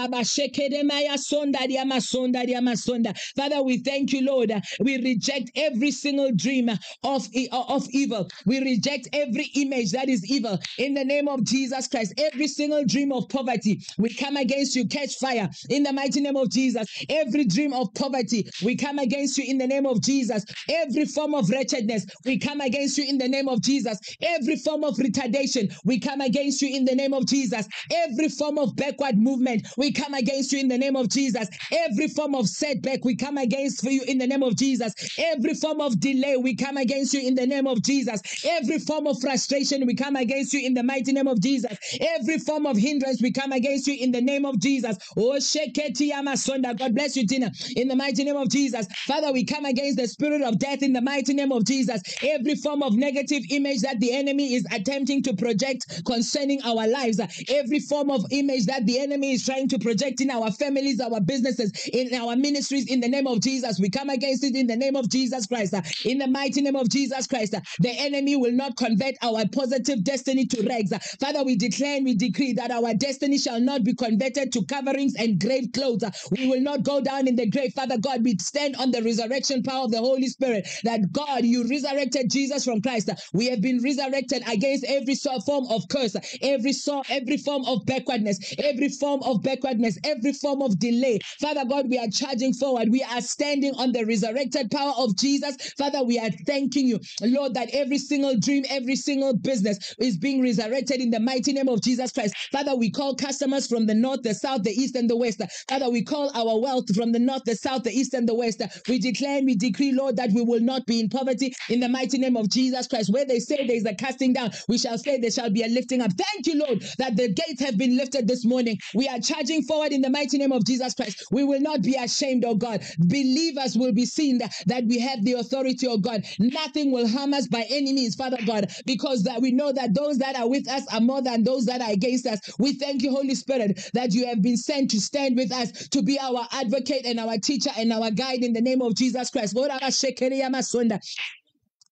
A: Father, we thank you, Lord. We reject every single dream of of, of evil. We reject every image that is evil in the name of Jesus Christ. Every single dream of poverty, we come against you. Catch fire in the mighty name of Jesus. Every dream of poverty, we come against you in the name of Jesus. Every form of wretchedness, we come against you in the name of Jesus. Every form of retardation, we come against you in the name of Jesus. Every form of backward movement, we come against you in the name of Jesus. Every form of setback, we come against for you in the name of Jesus. Every form of delay, we come against you in the name of Jesus. Every form of frustration, we come against you in the mighty name of Jesus. Every form of hindrance, we come against you in the name of Jesus. Oh, Yamasonda. God bless you, Tina. In the mighty name of Jesus. Father, we come against the spirit of death in the mighty name of Jesus. Every form of negative image that the enemy is attempting to project concerning our lives, every form of image that the enemy is trying to project in our families, our businesses, in our ministries, in the name of Jesus, we come against it in the name of Jesus Christ. In the mighty name of Jesus Christ, the enemy will not convert our positive destiny to rags. Father, we declare and we decree that our destiny shall not be converted to coverings and grave clothes. We will not go down in the grave. Father God, we stand on the resurrection power of the Holy Spirit that God, you resurrected Jesus from Christ. We have been resurrected against every form of curse, every every form of backwardness, every form of backwardness, every form of delay. Father God, we are charging forward. We are standing on the resurrected power of Jesus. Father, we are thanking you, Lord, that every single dream, every single business is being resurrected in the mighty name of Jesus Christ. Father, we call customers from the north, the south, the east, and the west. Father, we call our wealth from the north, the south, the east, and the west. We declare and we decree, Lord, that we will not be in poverty in the mighty name of Jesus Christ. Where they say there is a casting down, we shall say there shall be a lifting up. Thank you, Lord, that the gates have been lifted this morning. We are charging forward in the mighty name of Jesus Christ. We will not be ashamed, oh God. Believers will be seen that, that we have the authority, oh God. Nothing will harm us by any means, Father God, because that we know that those that are with us are more than those that are against us. We thank you, Holy Spirit, that you have been sent to stand with us, to be our advocate and our teacher and our guide in the name of Jesus Christ.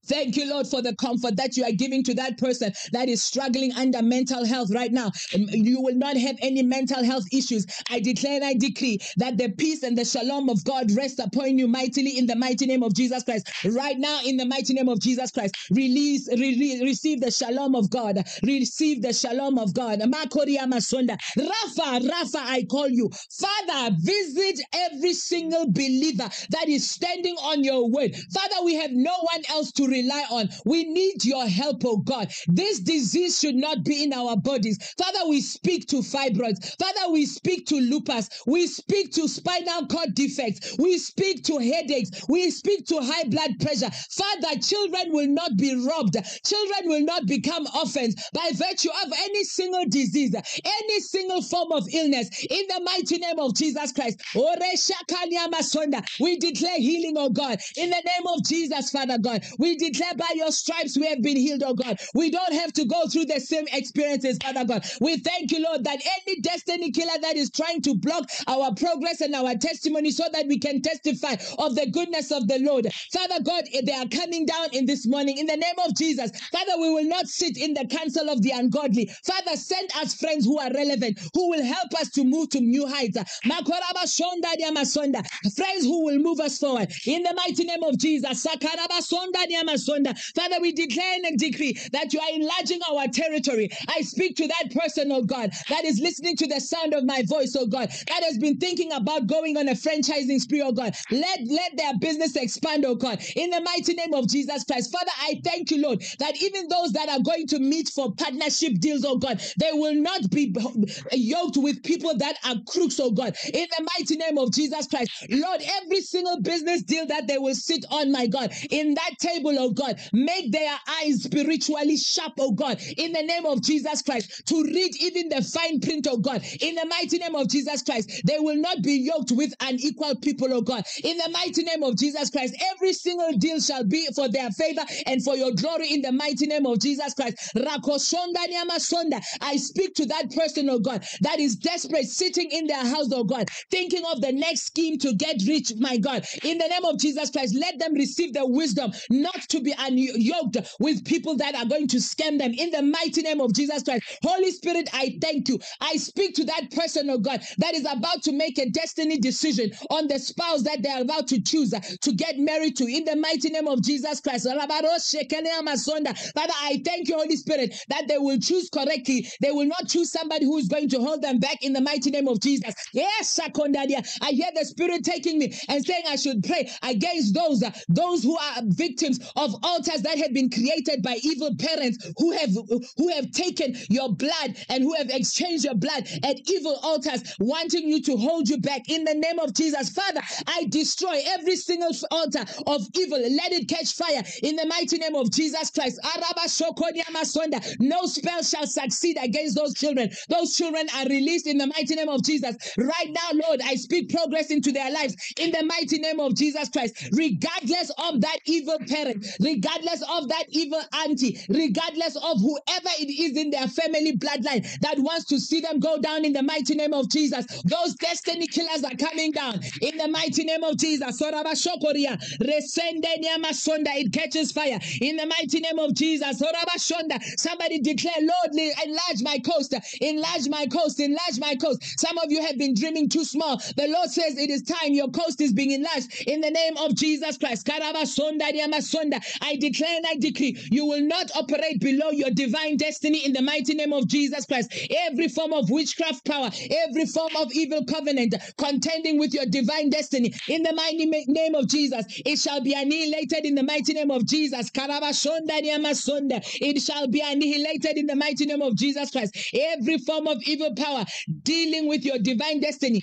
A: Thank you, Lord, for the comfort that you are giving to that person that is struggling under mental health right now. You will not have any mental health issues. I declare and I decree that the peace and the shalom of God rest upon you mightily in the mighty name of Jesus Christ. Right now, in the mighty name of Jesus Christ, release, re- receive the shalom of God. Receive the shalom of God. Rafa, Rafa, I call you. Father, visit every single believer that is standing on your word. Father, we have no one else to rely on. We need your help, oh God. This disease should not be in our bodies. Father, we speak to fibroids. Father, we speak to lupus. We speak to spinal cord defects. We speak to headaches. We speak to high blood pressure. Father, children will not be robbed. Children will not become orphans by virtue of any single disease, any single form of illness. In the mighty name of Jesus Christ. We declare healing, oh God. In the name of Jesus, Father God. We declare by your stripes we have been healed, oh God. We don't have to go through the same experiences, Father God. We thank you, Lord, that any destiny killer that is trying to block our progress and our testimony so that we can testify of the goodness of the Lord. Father God, eh, they are coming down in this morning in the name of Jesus. Father, we will not sit in the council of the ungodly. Father, send us friends who are relevant, who will help us to move to new heights. Friends who will move us forward. In the mighty name of Jesus. Father, we declare and decree that you are enlarging our territory. I speak to that person, oh God, that is listening to the sound of my voice, oh God, that has been thinking about going on a franchising spree, oh God. Let, let their business expand, oh God, in the mighty name of Jesus Christ. Father, I thank you, Lord, that even those that are going to meet for partnership deals, oh God, they will not be yoked with people that are crooks, oh God, in the mighty name of Jesus Christ. Lord, every single business deal that they will sit on, my God, in that table, oh Oh God. Make their eyes spiritually sharp, oh God, in the name of Jesus Christ, to read even the fine print, oh God, in the mighty name of Jesus Christ. They will not be yoked with unequal people, oh God, in the mighty name of Jesus Christ. Every single deal shall be for their favor and for your glory in the mighty name of Jesus Christ. I speak to that person, oh God, that is desperate, sitting in their house, oh God, thinking of the next scheme to get rich, my God. In the name of Jesus Christ, let them receive the wisdom not to be unyoked with people that are going to scam them in the mighty name of Jesus Christ. Holy Spirit, I thank you. I speak to that person, oh God, that is about to make a destiny decision on the spouse that they are about to choose to get married to in the mighty name of Jesus Christ. Father, I thank you, Holy Spirit, that they will choose correctly. They will not choose somebody who is going to hold them back in the mighty name of Jesus. Yes, Sakondadia. I hear the Spirit taking me and saying I should pray against those, those who are victims of altars that have been created by evil parents who have who have taken your blood and who have exchanged your blood at evil altars, wanting you to hold you back. In the name of Jesus, Father, I destroy every single altar of evil. Let it catch fire in the mighty name of Jesus Christ. No spell shall succeed against those children. Those children are released in the mighty name of Jesus. Right now, Lord, I speak progress into their lives in the mighty name of Jesus Christ. Regardless of that evil parent, regardless of that evil auntie, regardless of whoever it is in their family bloodline that wants to see them go down in the mighty name of Jesus. Those destiny killers are coming down in the mighty name of Jesus. It catches fire in the mighty name of Jesus. Somebody declare, Lord, enlarge my coast, enlarge my coast, enlarge my coast. Some of you have been dreaming too small. The Lord says it is time your coast is being enlarged in the name of Jesus Christ. I declare and I decree you will not operate below your divine destiny in the mighty name of Jesus Christ. Every form of witchcraft power, every form of evil covenant contending with your divine destiny in the mighty name of Jesus, it shall be annihilated in the mighty name of Jesus. It shall be annihilated in the mighty name of Jesus Christ. Every form of evil power dealing with your divine destiny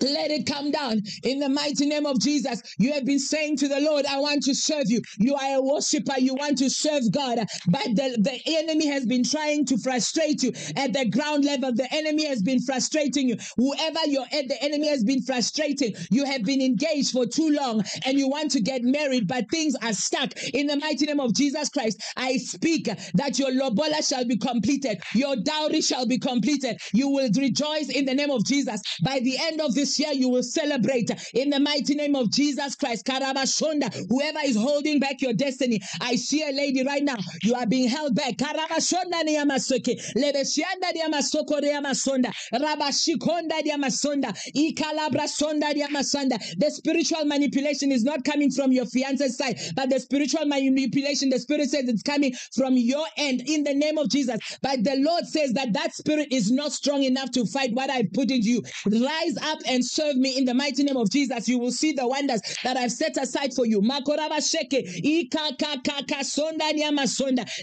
A: let it come down in the mighty name of Jesus. You have been saying to the Lord, I want to serve you. You are a worshiper. You want to serve God. But the, the enemy has been trying to frustrate you at the ground level. The enemy has been frustrating you. Whoever you're at, the enemy has been frustrating. You have been engaged for too long and you want to get married, but things are stuck. In the mighty name of Jesus Christ, I speak that your lobola shall be completed. Your dowry shall be completed. You will rejoice in the name of Jesus. By the end of this this year you will celebrate in the mighty name of Jesus Christ. Karabashonda, whoever is holding back your destiny, I see a lady right now. You are being held back. Karabashonda niyamasoke, lebeshianda niyamasoko niyamasonda, rabashikonda niyamasonda, ikalabra sonda niyamasanda. The spiritual manipulation is not coming from your fiance's side, but the spiritual manipulation, the spirit says it's coming from your end in the name of Jesus. But the Lord says that that spirit is not strong enough to fight what I put into you. Rise up and and serve me in the mighty name of Jesus. You will see the wonders that I've set aside for you.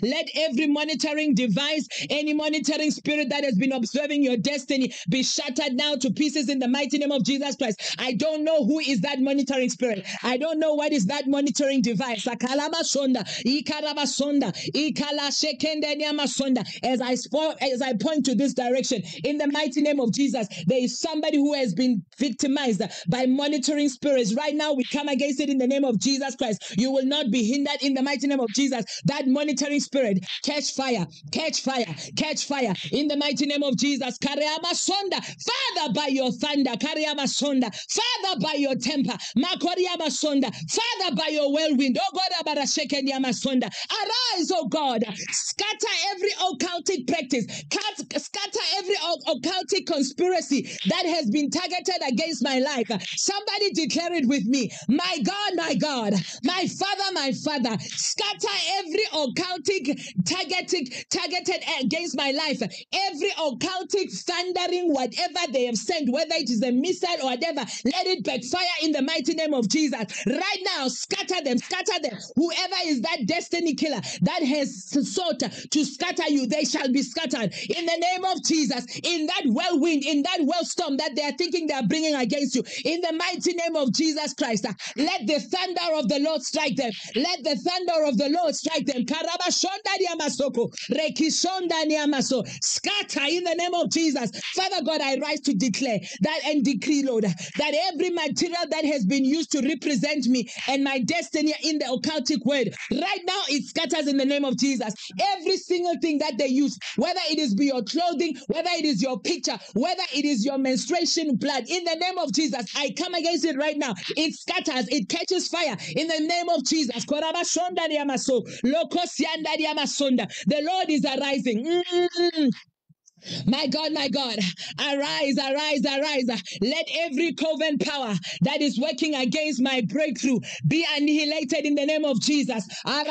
A: Let every monitoring device, any monitoring spirit that has been observing your destiny be shattered now to pieces in the mighty name of Jesus Christ. I don't know who is that monitoring spirit. I don't know what is that monitoring device. As I as I point to this direction, in the mighty name of Jesus, there is somebody who has been victimized by monitoring spirits. Right now, we come against it in the name of Jesus Christ. You will not be hindered in the mighty name of Jesus. That monitoring spirit, catch fire, catch fire, catch fire in the mighty name of Jesus. Sonda, Father, by your thunder, Sonda, Father, by your temper, Sonda, Father, by your whirlwind, oh God, Sonda. Arise, oh God, scatter every occultic practice, scatter every occultic conspiracy that has been targeted against my life. Somebody declare it with me. My God, my God, my Father, my Father, scatter every occultic targeted, targeted against my life. Every occultic thundering, whatever they have sent, whether it is a missile or whatever, let it backfire in the mighty name of Jesus. Right now, scatter them, scatter them. Whoever is that destiny killer that has sought to scatter you, they shall be scattered in the name of Jesus. In that whirlwind, in that whirlstorm that they are thinking they are bringing against you. In the mighty name of Jesus Christ, uh, let the thunder of the Lord strike them. Let the thunder of the Lord strike them. Scatter in the name of Jesus. Father God, I rise to declare that and decree, Lord, that every material that has been used to represent me and my destiny in the occultic word, right now it scatters in the name of Jesus. Every single thing that they use, whether it is be your clothing, whether it is your picture, whether it is your menstruation blood, in the name of Jesus. I come against it right now. It scatters, it catches fire in the name of Jesus. The Lord is arising. Mm-mm. My God, my God, arise, arise, arise. Let every coven power that is working against my breakthrough be annihilated in the name of Jesus. I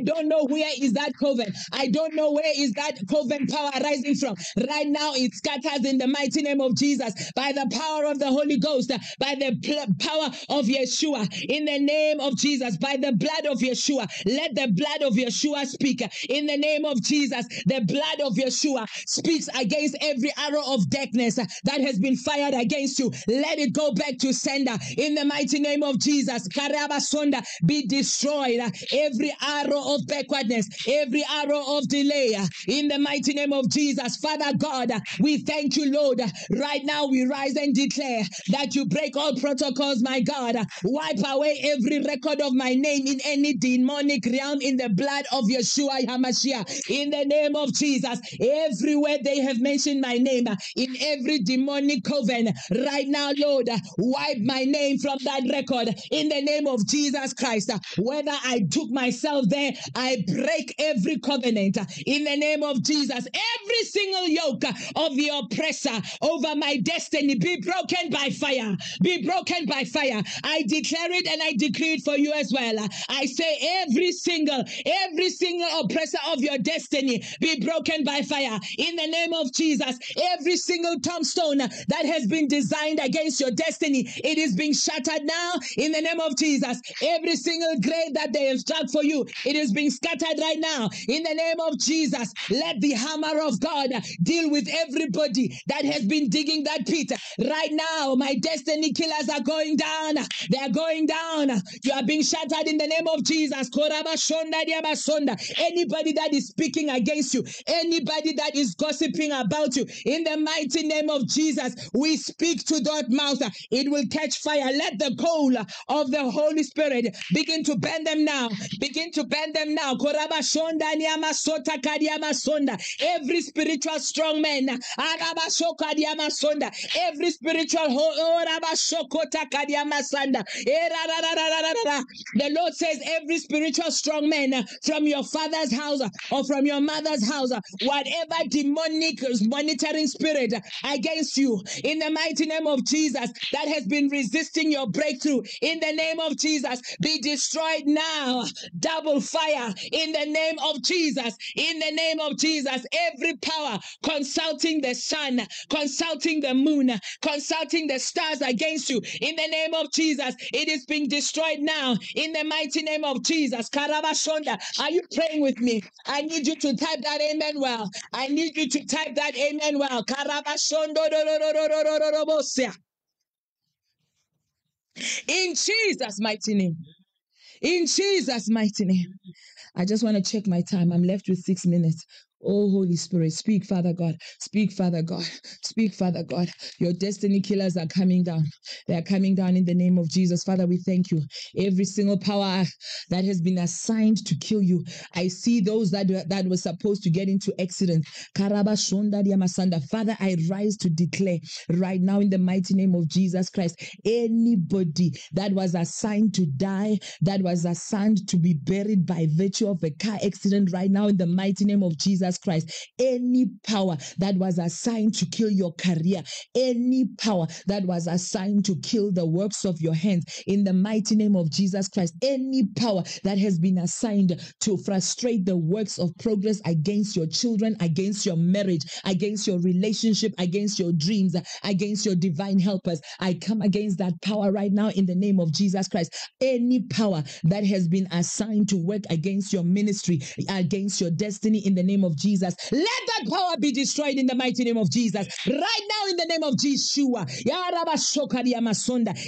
A: don't know where is that coven. I don't know where is that coven power rising from. Right now, it scatters in the mighty name of Jesus by the power of the Holy Ghost, by the power of Yeshua, in the name of Jesus, by the blood of Yeshua. Let the blood of Yeshua speak in the name of Jesus. The blood blood of Yeshua speaks against every arrow of darkness that has been fired against you. Let it go back to sender in the mighty name of Jesus. Karabasonda be destroyed. Every arrow of backwardness, every arrow of delay in the mighty name of Jesus. Father God, we thank you, Lord. Right now we rise and declare that you break all protocols, my God. Wipe away every record of my name in any demonic realm in the blood of Yeshua HaMashiach. In the name of Jesus. Jesus. Everywhere they have mentioned my name, in every demonic coven, right now, Lord, wipe my name from that record in the name of Jesus Christ. Whether I took myself there, I break every covenant in the name of Jesus. Every single yoke of the oppressor over my destiny be broken by fire. Be broken by fire. I declare it and I decree it for you as well. I say every single, every single oppressor of your destiny be broken broken by fire in the name of Jesus. Every single tombstone that has been designed against your destiny, it is being shattered now in the name of Jesus. Every single grave that they have dug for you, it is being scattered right now in the name of Jesus. Let the hammer of God deal with everybody that has been digging that pit. Right now, my destiny killers are going down. They are going down. You are being shattered in the name of Jesus. Anybody that is speaking against you, Anybody that is gossiping about you, in the mighty name of Jesus, we speak to that mouth. It will catch fire. Let the coal of the Holy Spirit begin to burn them now. Begin to burn them now. Every spiritual strong man, every spiritual eh, the Lord says, every spiritual strong man from your father's house or from your mother's house whatever demonic monitoring spirit against you in the mighty name of Jesus that has been resisting your breakthrough in the name of Jesus be destroyed now. Double fire in the name of Jesus. In the name of Jesus, every power consulting the sun, consulting the moon, consulting the stars against you in the name of Jesus, it is being destroyed now in the mighty name of Jesus. Are you praying with me? I need you to type that amen well. I need you to type that amen well. In Jesus' mighty name. In Jesus' mighty name. I just want to check my time. I'm left with six minutes. Oh, Holy Spirit, speak, Father God. Speak, Father God. Speak, Father God. Your destiny killers are coming down. They are coming down in the name of Jesus. Father, we thank you. Every single power that has been assigned to kill you. I see those that, that were supposed to get into accident. Father, I rise to declare right now in the mighty name of Jesus Christ anybody that was assigned to die, that was assigned to be buried by virtue of a car accident right now in the mighty name of Jesus. Jesus Christ. Any power that was assigned to kill your career, any power that was assigned to kill the works of your hands, in the mighty name of Jesus Christ, any power that has been assigned to frustrate the works of progress against your children, against your marriage, against your relationship, against your dreams, against your divine helpers, I come against that power right now in the name of Jesus Christ. Any power that has been assigned to work against your ministry, against your destiny, in the name of Jesus. Let that power be destroyed in the mighty name of Jesus. Right now, in the name of Yeshua.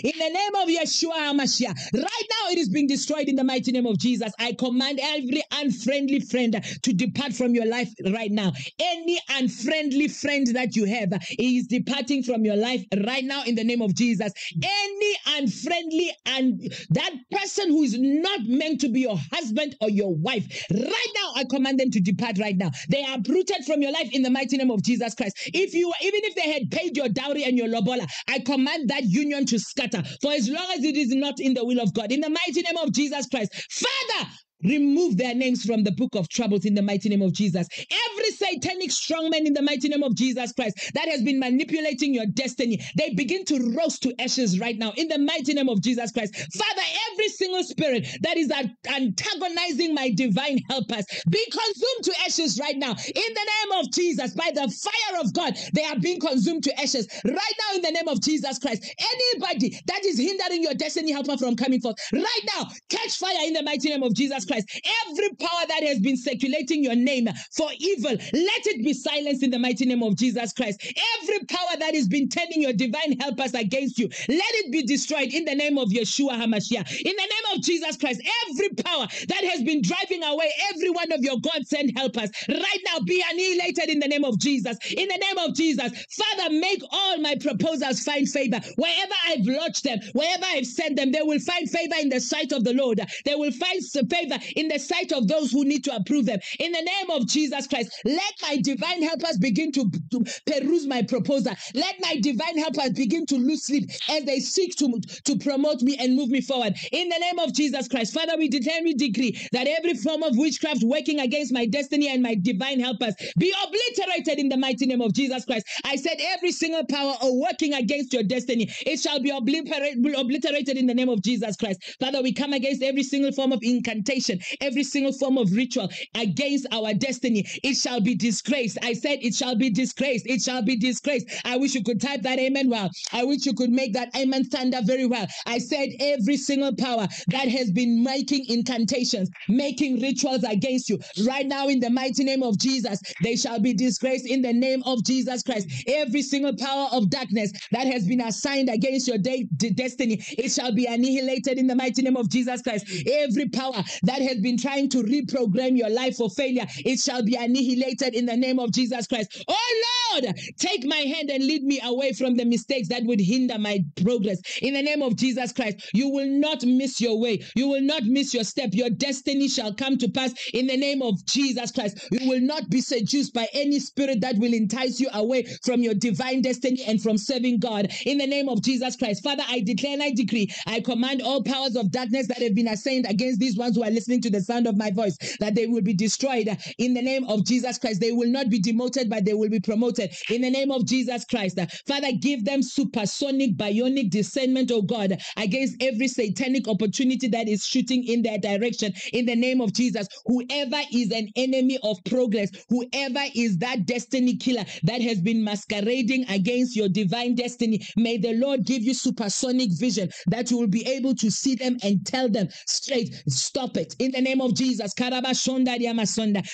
A: In the name of Yeshua HaMashiach. Right now, it is being destroyed in the mighty name of Jesus. I command every unfriendly friend to depart from your life right now. Any unfriendly friend that you have is departing from your life right now in the name of Jesus. Any unfriendly and that person who is not meant to be your husband or your wife. Right now, I command them to depart right now. They are uprooted from your life in the mighty name of Jesus Christ. If you, even if they had paid your dowry and your lobola, I command that union to scatter for as long as it is not in the will of God. In the mighty name of Jesus Christ. Father, Remove their names from the book of troubles in the mighty name of Jesus. Every satanic strongman in the mighty name of Jesus Christ that has been manipulating your destiny, they begin to roast to ashes right now in the mighty name of Jesus Christ. Father, every single spirit that is antagonizing my divine helpers be consumed to ashes right now in the name of Jesus. By the fire of God, they are being consumed to ashes right now in the name of Jesus Christ. Anybody that is hindering your destiny helper from coming forth right now, catch fire in the mighty name of Jesus Christ. Every power that has been circulating your name for evil, let it be silenced in the mighty name of Jesus Christ. Every power that has been turning your divine helpers against you, let it be destroyed in the name of Yeshua HaMashiach. In the name of Jesus Christ, every power that has been driving away every one of your God sent helpers, right now be annihilated in the name of Jesus. In the name of Jesus, Father, make all my proposals find favor. Wherever I've lodged them, wherever I've sent them, they will find favor in the sight of the Lord. They will find favor in the sight of those who need to approve them. In the name of Jesus Christ, let my divine helpers begin to, to peruse my proposal. Let my divine helpers begin to lose sleep as they seek to, to promote me and move me forward. In the name of Jesus Christ, Father, we declare we decree that every form of witchcraft working against my destiny and my divine helpers be obliterated in the mighty name of Jesus Christ. I said every single power working against your destiny, it shall be obliterated in the name of Jesus Christ. Father, we come against every single form of incantation, every single form of ritual against our destiny. It shall be disgraced. I said it shall be disgraced. It shall be disgraced. I wish you could type that amen well. I wish you could make that amen stand up very well. I said every single power that has been making incantations, making rituals against you, right now in the mighty name of Jesus, they shall be disgraced in the name of Jesus Christ. Every single power of darkness that has been assigned against your de- de- destiny, it shall be annihilated in the mighty name of Jesus Christ. Every power that has been trying to reprogram your life for failure, it shall be annihilated in the name of Jesus Christ. Oh Lord, take my hand and lead me away from the mistakes that would hinder my progress. In the name of Jesus Christ, you will not miss your way. You will not miss your step. Your destiny shall come to pass in the name of Jesus Christ. You will not be seduced by any spirit that will entice you away from your divine destiny and from serving God. In the name of Jesus Christ, Father, I declare and I decree, I command all powers of darkness that have been assigned against these ones who are listening to the sound of my voice, that they will be destroyed in the name of Jesus Christ. They will not be demoted, but they will be promoted in the name of Jesus Christ. Father, give them supersonic, bionic discernment, oh God, against every satanic opportunity that is shooting in their direction in the name of Jesus. Whoever is an enemy of progress, whoever is that destiny killer that has been masquerading against your divine destiny, may the Lord give you supersonic vision that you will be able to see them and tell them straight, stop it in the name of Jesus.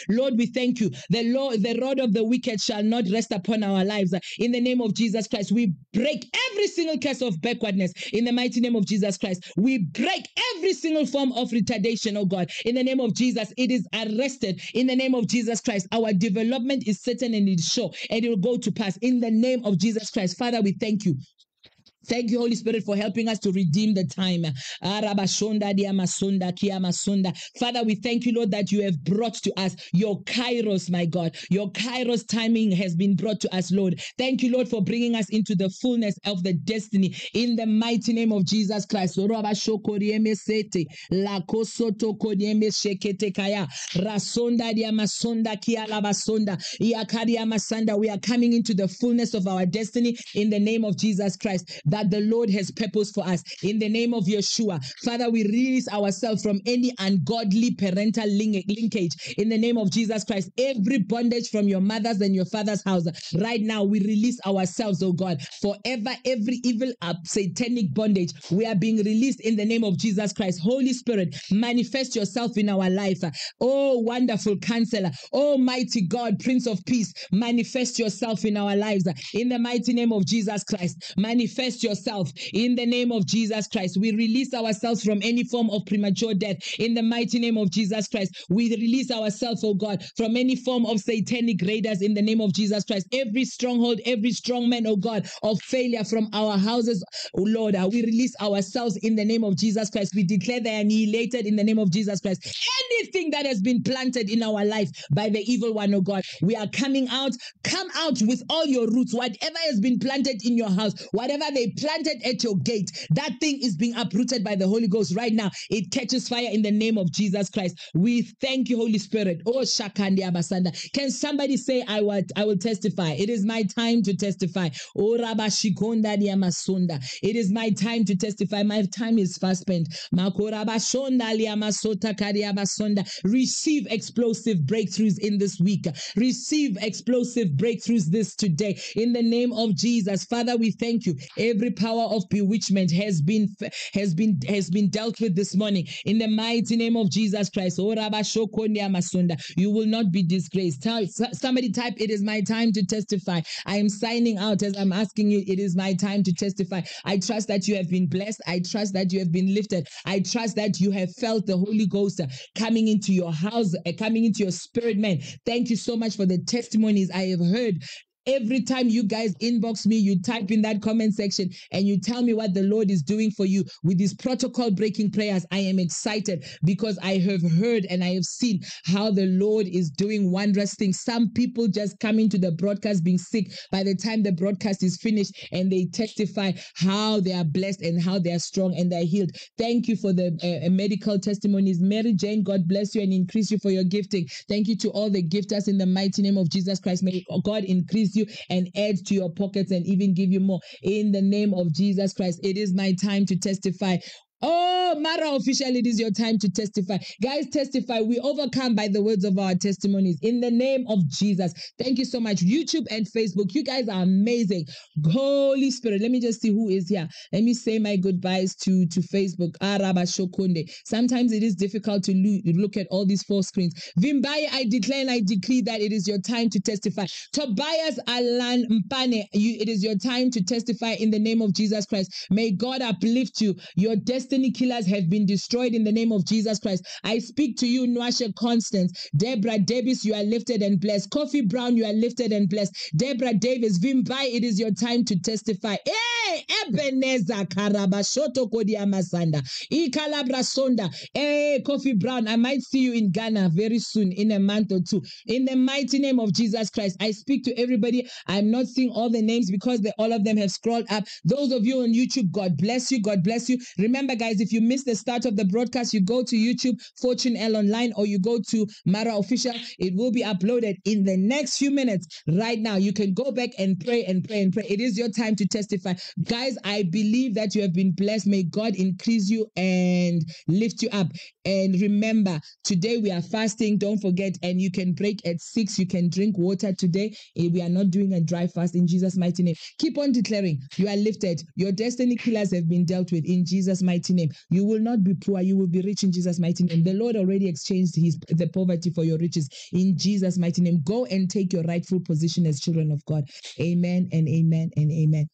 A: Lord, we thank you. The Lord, the rod of the wicked shall not rest upon our lives. In the name of Jesus Christ, we break every single curse of backwardness. In the mighty name of Jesus Christ, we break every single form of retardation, oh God. In the name of Jesus, it is arrested. In the name of Jesus Christ, our development is certain and it's sure, and it will go to pass. In the name of Jesus Christ, Father, we thank you. Thank you, Holy Spirit, for helping us to redeem the time. Father, we thank you, Lord, that you have brought to us your kairos, my God. Your kairos timing has been brought to us, Lord. Thank you, Lord, for bringing us into the fullness of the destiny in the mighty name of Jesus Christ. We are coming into the fullness of our destiny in the name of Jesus Christ that the Lord has purpose for us. In the name of Yeshua, Father, we release ourselves from any ungodly parental linkage. In the name of Jesus Christ, every bondage from your mother's and your father's house, right now, we release ourselves, oh God, forever, every evil, uh, satanic bondage. We are being released in the name of Jesus Christ. Holy Spirit, manifest yourself in our life. Oh, wonderful counselor. Oh, mighty God, Prince of Peace, manifest yourself in our lives. In the mighty name of Jesus Christ, manifest yourself in the name of Jesus Christ. We release ourselves from any form of premature death in the mighty name of Jesus Christ. We release ourselves, oh God, from any form of satanic raiders in the name of Jesus Christ. Every stronghold, every strong man, oh God, of failure from our houses, oh Lord, uh, we release ourselves in the name of Jesus Christ. We declare they are annihilated in the name of Jesus Christ. Anything that has been planted in our life by the evil one, oh God, we are coming out. Come out with all your roots. Whatever has been planted in your house, whatever they planted at your gate, that thing is being uprooted by the Holy Ghost right now. It catches fire in the name of Jesus Christ. We thank you, Holy Spirit. Oh, Shakandi Abasanda. Can somebody say, I will, I will testify? It is my time to testify. Oh, Rabashikonda. It is my time to testify. My time is fast spent. Receive explosive breakthroughs in this week. Receive explosive breakthroughs this today. In the name of Jesus. Father, we thank you. Every power of bewitchment has been has been has been dealt with this morning. In the mighty name of Jesus Christ. Oh. You will not be disgraced. Tell, somebody type, it is my time to testify. I am signing out as I'm asking you, it is my time to testify. I trust that you have been blessed. I trust that you have been lifted. I trust that you have felt the Holy Ghost uh, coming into your house, uh, coming into your spirit, man. Thank you so much for the testimonies I have heard Every time you guys inbox me, you type in that comment section and you tell me what the Lord is doing for you with these protocol breaking prayers. I am excited because I have heard and I have seen how the Lord is doing wondrous things. Some people just come into the broadcast being sick by the time the broadcast is finished and they testify how they are blessed and how they are strong and they're healed. Thank you for the uh, medical testimonies. Mary Jane, God bless you and increase you for your gifting. Thank you to all the gifters in the mighty name of Jesus Christ. May God increase you and add to your pockets and even give you more. In the name of Jesus Christ, it is my time to testify. Oh, Marwa official, it is your time to testify. Guys, testify. We overcome by the words of our testimonies in the name of Jesus. Thank you so much. YouTube and Facebook, you guys are amazing. Holy Spirit, let me just see who is here. Let me say my goodbyes to, to Facebook. Ah, Araba Shokunde. Sometimes it is difficult to look at all these four screens. Vimbai, I declare and I decree that it is your time to testify. Tobias Alan Mpane, you, it is your time to testify in the name of Jesus Christ. May God uplift you. Your destiny destiny killers have been destroyed in the name of Jesus Christ. I speak to you, Nwasha Constance, Deborah Davis, you are lifted and blessed. Kofi Brown, you are lifted and blessed. Deborah Davis, Vimbai, it is your time to testify. Hey, Ebenezer Karabashoto Kodia Masanda. Ikalabra Sonda. Hey, Kofi Brown, I might see you in Ghana very soon, in a month or two. In the mighty name of Jesus Christ, I speak to everybody. I'm not seeing all the names because they, all of them have scrolled up. Those of you on YouTube, God bless you. God bless you. Remember, guys, if you missed the start of the broadcast, you go to YouTube, Fortune L Online, or you go to Marwa Official. It will be uploaded in the next few minutes. Right now, you can go back and pray and pray and pray. It is your time to testify. Guys, I believe that you have been blessed. May God increase you and lift you up. And remember, today we are fasting. Don't forget, and you can break at six. You can drink water today. Eh, we are not doing a dry fast in Jesus' mighty name. Keep on declaring you are lifted. Your destiny killers have been dealt with in Jesus' mighty name. You will not be poor, you will be rich in Jesus' mighty name. The Lord already exchanged his the poverty for your riches in Jesus' mighty name. Go and take your rightful position as children of God. Amen and amen and amen.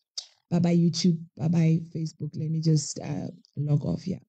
A: Bye bye, YouTube. Bye bye, Facebook. Let me just uh, log off here.